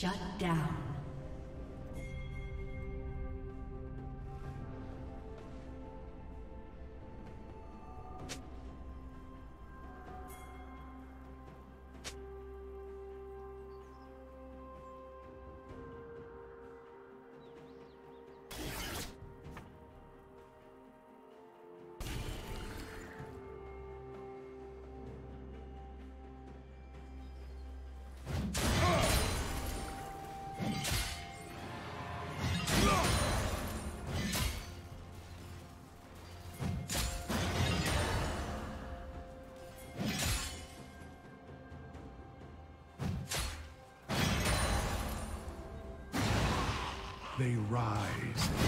They rise.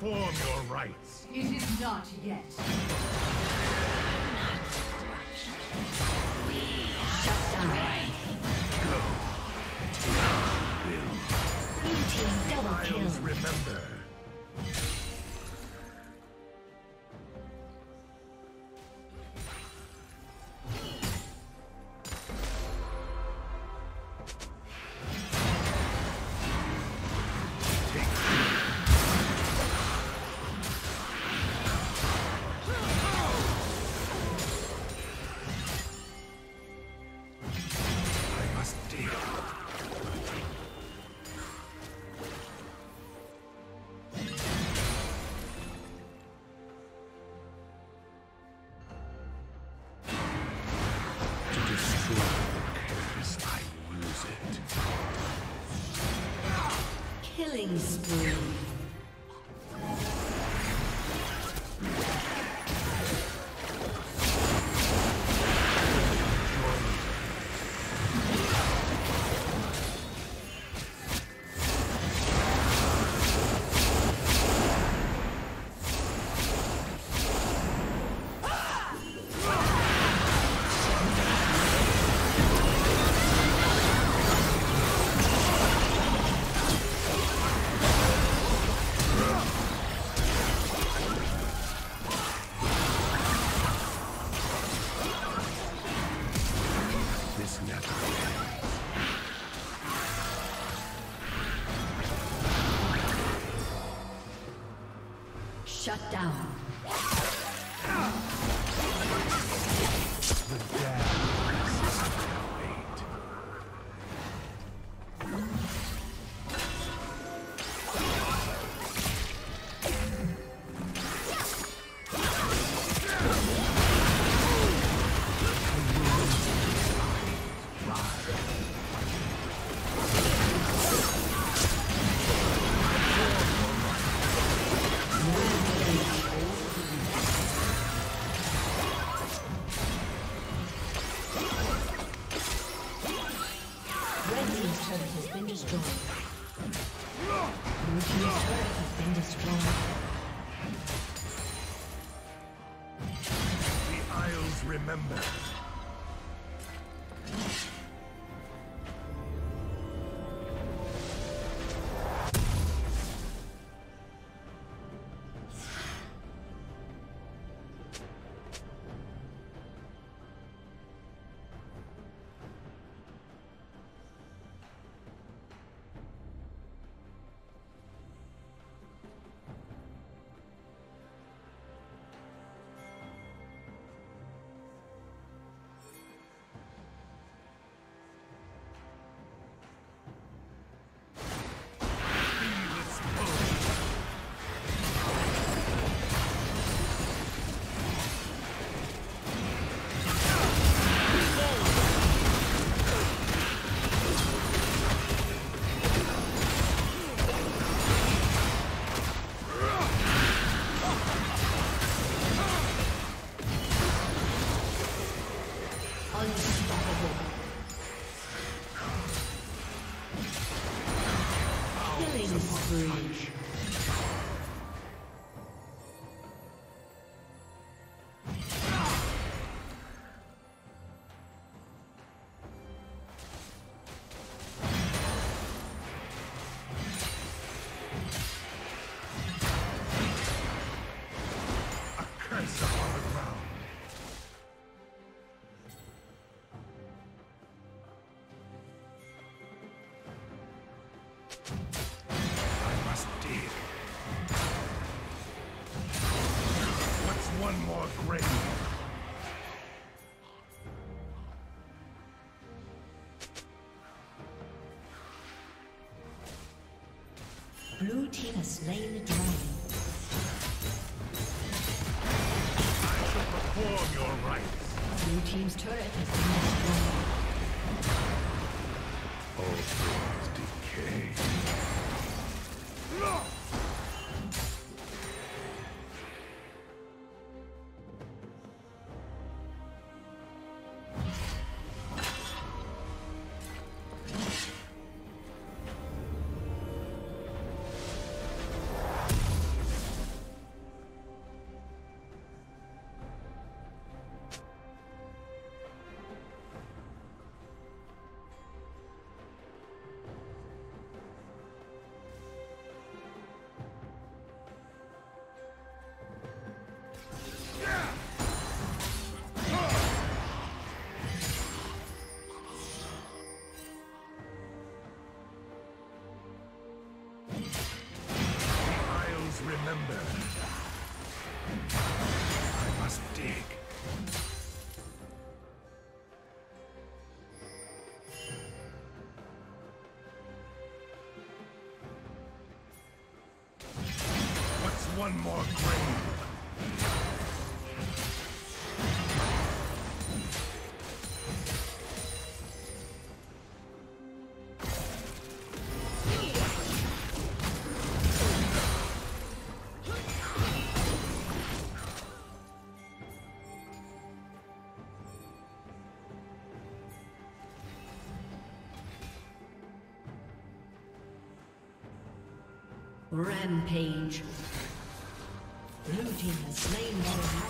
Perform your rites. It is not yet. Shut down. Blue Team double kill. Remember. Killing spree. Shut down. Killing. What's one more grave? Blue team has slain the dragon. I shall perform your rites. Blue team's turret has been destroyed. All things decay. No! one more grave. Rampage team has slain one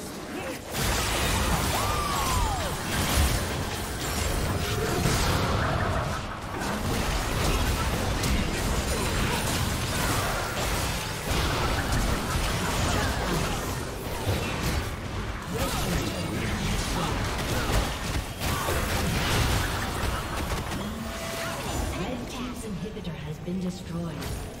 destroyed.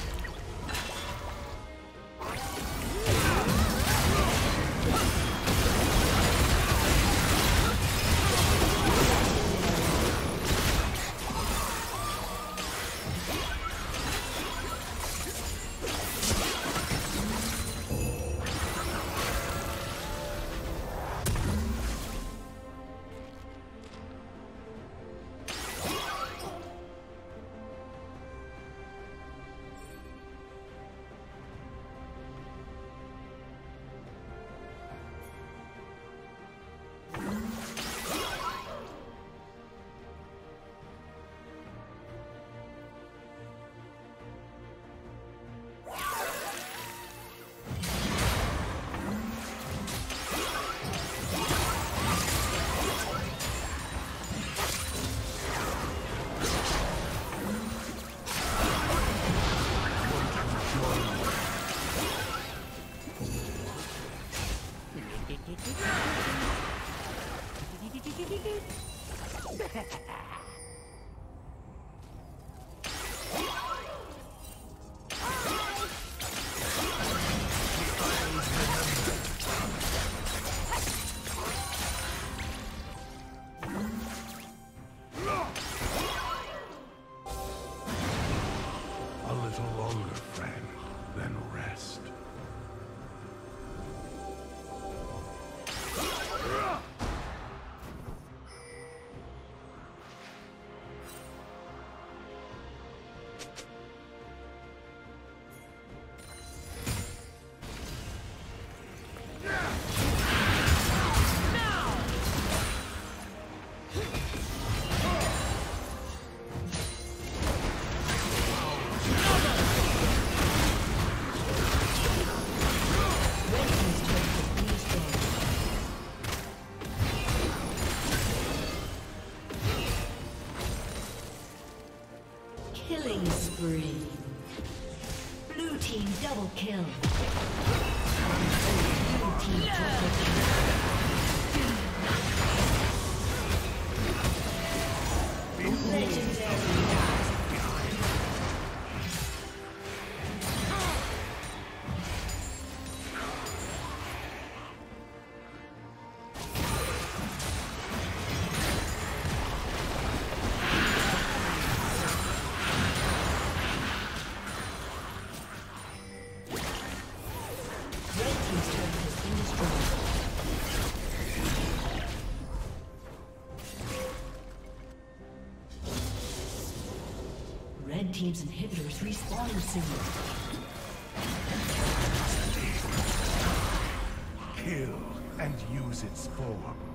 Ha ha ha! Team's inhibitors respawning soon. Kill and use its form.